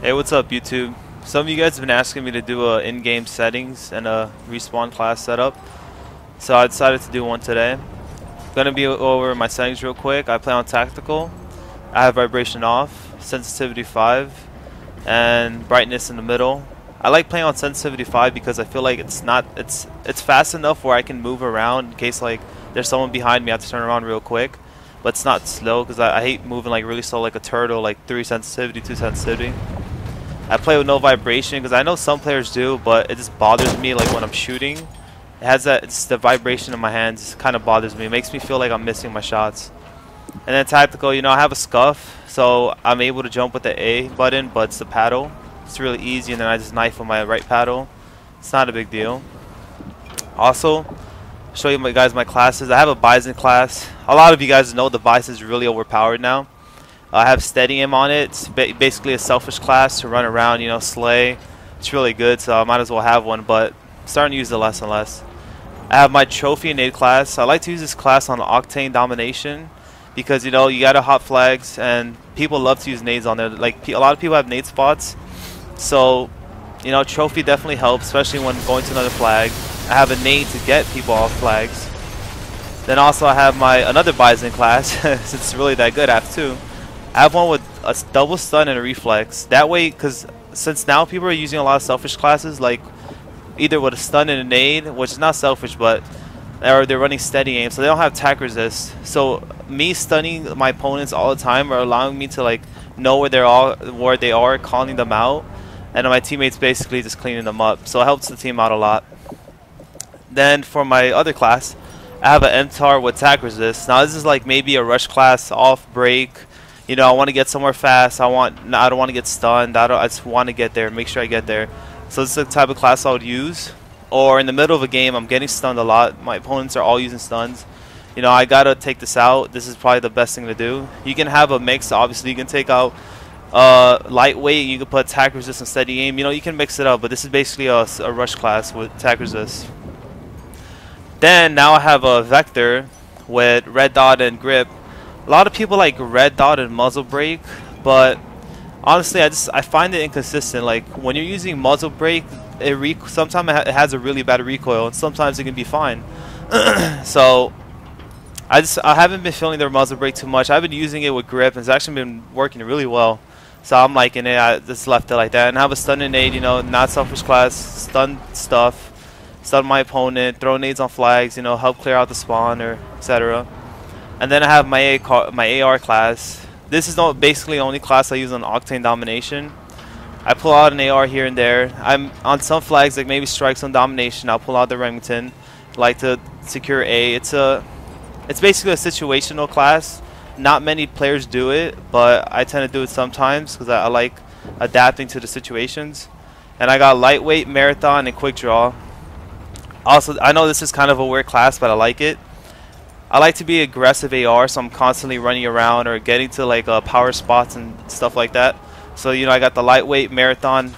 Hey, what's up, YouTube? Some of you guys have been asking me to do a in-game settings and a respawn class setup, so I decided to do one today. I'm gonna be over my settings real quick. I play on tactical. I have vibration off, sensitivity 5, and brightness in the middle. I like playing on sensitivity 5 because I feel like it's not it's it's fast enough where I can move around in case like there's someone behind me I have to turn around real quick but it's not slow because I, I, hate moving like really slow like a turtle like 3 sensitivity 2 sensitivity I play with no vibration because I know some players do but it just bothers me like when I'm shooting it has that it's the vibration in my hands kind of bothers me it makes me feel like I'm missing my shots and then tactical you know I have a SCUF so I'm able to jump with the A button but it's the paddle it's really easy and then I just knife with my right paddle. It's not a big deal. Also, show you my guys my classes. I have a Bison class. A lot of you guys know the Bison is really overpowered now. I have steady aim on it. It's ba basically a selfish class to run around, you know, slay. It's really good, so I might as well have one, but I'm starting to use it less and less. I have my trophy nade class. I like to use this class on Octane Domination because, you know, you got to hot flags and people love to use nades on there. Like, a lot of people have nade spots so, you know, trophy definitely helps, especially when going to another flag. I have a nade to get people off flags. Then also I have my another Bison class, since it's really that good, I have two. I have one with a double stun and a reflex. That way, because since now people are using a lot of selfish classes, like either with a stun and a nade, which is not selfish, but or they're running steady aim, so they don't have attack resist. So me stunning my opponents all the time are allowing me to like know where they're all where they are, calling them out, and my teammates basically just cleaning them up. So it helps the team out a lot. Then for my other class, I have an MTAR with attack resist. Now this is like maybe a rush class off break. You know, I want to get somewhere fast. I want. I don't want to get stunned. I don't. I just want to get there. Make sure I get there. So this is the type of class I would use. Or in the middle of a game, I'm getting stunned a lot. My opponents are all using stuns. You know, I gotta take this out. This is probably the best thing to do. You can have a mix. Obviously, you can take out uh, lightweight, you can put attack resist and steady aim. You know, you can mix it up, but this is basically a, a rush class with attack resist. Then now I have a vector with red dot and grip. A lot of people like red dot and muzzle brake, but honestly, I just I find it inconsistent. Like when you're using muzzle brake, it sometimes it has a really bad recoil, and sometimes it can be fine. so I just I haven't been feeling their muzzle brake too much. I've been using it with grip, and it's actually been working really well. So I'm liking it. I just left it like that. And I have a stun and nade, you know, not selfish class, stun stuff, stun my opponent, throw nades on flags, you know, help clear out the spawn or etc. And then I have my A my AR class. This is not basically the only class I use on Octane Domination. I pull out an AR here and there. I'm on some flags like maybe Strikezone domination. I'll pull out the Remington, like to secure A. It's a, it's basically a situational class not many players do it, but I tend to do it sometimes because I, I, like adapting to the situations. And I got lightweight, marathon, and quick draw. Also, I know this is kind of a weird class, but I like it. I like to be aggressive AR, so I'm constantly running around or getting to like uh, power spots and stuff like that. So you know, I got the lightweight marathon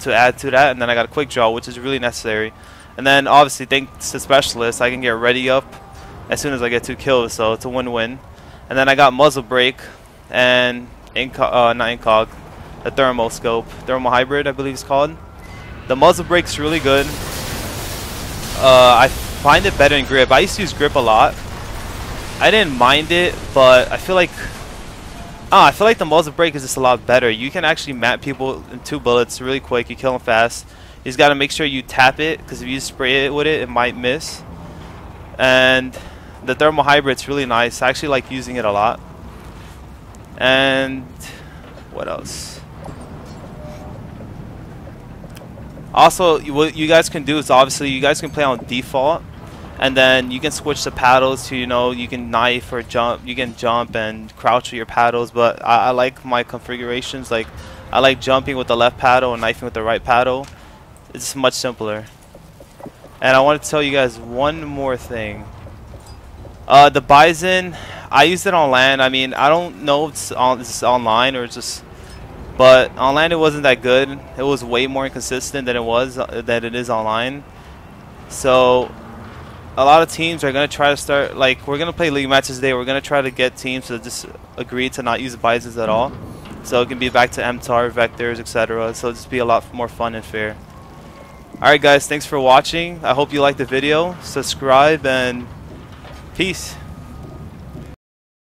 to add to that, and then I got a quick draw, which is really necessary. And then obviously, thanks to specialists, I can get ready up as soon as I get two kills, so it's a win-win. And then I got muzzle brake and incog, uh, not incog, the thermal scope, thermal hybrid, I believe it's called. The muzzle brake's really good. Uh, I find it better in grip. I used to use grip a lot. I didn't mind it, but I feel like oh, I feel like the muzzle brake is just a lot better. You can actually map people in two bullets really quick. You kill them fast. You just got to make sure you tap it because if you spray it with it, it might miss. And the thermal hybrid's really nice. I actually like using it a lot. And what else? Also, what you guys can do is obviously you guys can play on default, and then you can switch the paddles to you know you can knife or jump. You can jump and crouch with your paddles, but I, I like my configurations. Like I like jumping with the left paddle and knifing with the right paddle. It's much simpler. And I want to tell you guys one more thing. Uh, the Bison, I used it on LAN. I mean, I don't know if it's, on, it's online or just, but on LAN it wasn't that good. It was way more inconsistent than it was uh, than it is online. So, a lot of teams are going to try to start like we're going to play league matches today. We're going to try to get teams to just agree to not use biases at all, so it can be back to MTAR vectors, etc. So it'll just be a lot more fun and fair. All right, guys, thanks for watching. I hope you liked the video. Subscribe and peace.